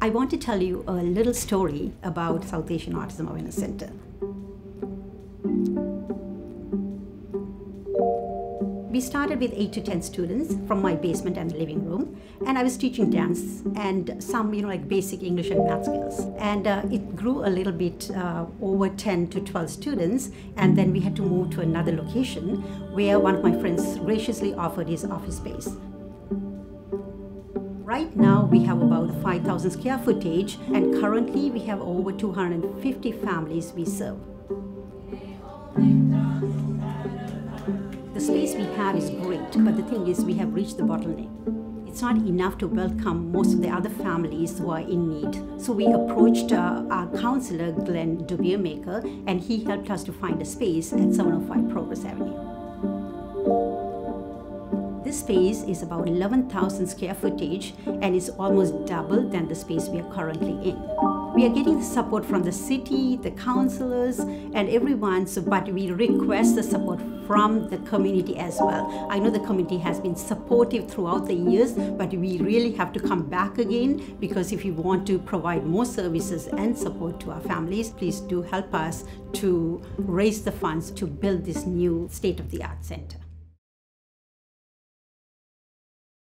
I want to tell you a little story about South Asian Autism Awareness Center. We started with 8 to 10 students from my basement and living room, and I was teaching dance and some, you know, like basic English and math skills. And uh, it grew a little bit uh, over 10 to 12 students, and then we had to move to another location where one of my friends graciously offered his office space. Right now we have about 5,000 square footage and currently we have over 250 families we serve. The space we have is great, but the thing is we have reached the bottleneck. It's not enough to welcome most of the other families who are in need. So we approached uh, our councillor, Glenn De Baeremaeker, and he helped us to find a space at 705 Progress Avenue. This space is about 11,000 square footage and is almost double than the space we are currently in. We are getting the support from the city, the councillors, and everyone, so, but we request the support from the community as well. I know the community has been supportive throughout the years, but we really have to come back again because if you want to provide more services and support to our families, please do help us to raise the funds to build this new state of the art center.